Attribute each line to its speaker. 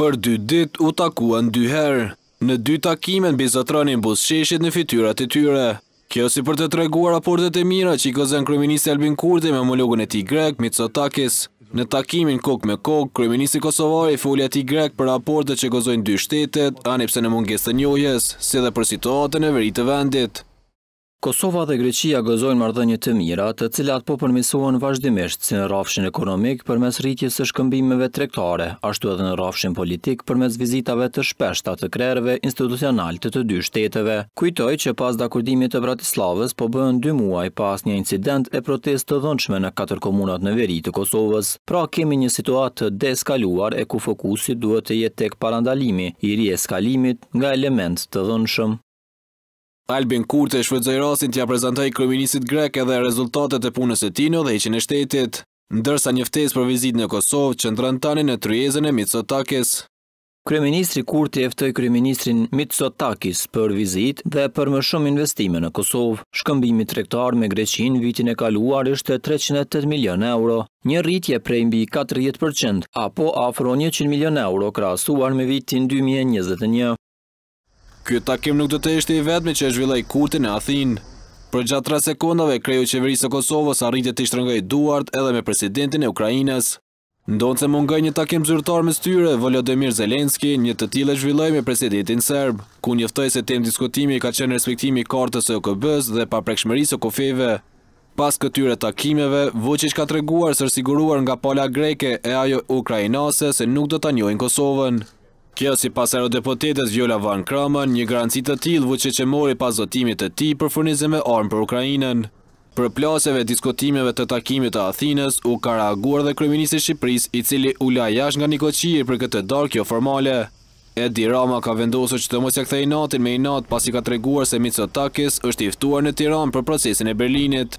Speaker 1: Për dy ditë u takuan dy herë. Në dy takimet mbizotëronin buzëqeshjet në fytyrat e tyre. Kjo si për të treguar raportet e mira që i gëzën kryeministri Albin Kurti me homologun e tij grek, Mitsotakis. Në takimin kokë me kokë, kryeministri kosovar i foli atij grek për raportet që gëzojnë dy shtetet, anipse në mungesë të njohjes, si dhe për situatën në veri të vendit.
Speaker 2: Kosova dhe Greqia gëzojnë marrëdhënie të mira, të cilat po përmirësohen vazhdimisht si në rrafshin ekonomik përmes rritjes së shkëmbimeve tregtare, ashtu edhe në rrafshin politik përmes vizitave të shpeshta të krerëve institucionalë të të dy shteteve. Kujtoj që pas dakordimit të Bratislavës po bëhen dy muaj pa asnjë incident e protestë të dhunshme në katër komunat në veri të Kosovës. Pra kemi një situatë të deeskaluar e ku fokusi duhet të jetë tek parandalimi i rieskalimit nga elementë të dhunshëm.
Speaker 1: Albin Kurti e shfrytëzoi rastin t'ia prezantojë kryeministrit grek edhe rezultatet e punës së tij në udhëheqjen e shtetit. Ndërsa një ftesë për vizitë në Kosovë qëndron tani në tryezën e Mitsotakis.
Speaker 2: Kryeministri Kurti e ftoi kryeministrin Mitsotakis për vizitë dhe për më shumë investime në Kosovë. Shkëmbimi tregtar me Greqinë vitin e kaluar ishte treqind e tetë milionë euro, një rritje prej mbi katërdhjetë përqind, apo afro njëqind milionë euro krahasuar me vitin dy mijë e njëzet e një.
Speaker 1: Ky takim nuk do të ishte i vetmi që e zhvilloi Kurti në Athinë. Përgjatë tre sekondave, kreu i Qeverisë së Kosovës arriti t'i shtrëngojë duart edhe me presidentin e Ukrainës. Ndonëse mungoi një takim zyrtar mes tyre, Volodymyr Zelensky një të tillë e zhvilloi me presidentin serb, ku njoftoi se temë diskutimi ka qenë respektimi i Kartës së OKB-së dhe paprekshmërisë së kufijve. Pas këtyre takimeve, Vuçiç ka treguar se është siguruar nga pala greke e ajo ukrainase se nuk do ta njohin Kosovën. Kjo sipas eurodeputetes Viola Von Cramon, një garanci të tillë Vuçiç e mori pas zotimit të tij për furnizim me armë për Ukrainën. Përplasjeve e diskutimeve të takimit të Athinës, u ka reaguar dhe kryeministri i Shqipërisë, i cili u la jashtë nga nikoqiri për këtë darkë joformale. Edi Rama ka vendosur që të mos ia kthejë inatin me inat pasi ka treguar se Mitsotakis është i ftuar në Tiranë për procesin e Berlinit.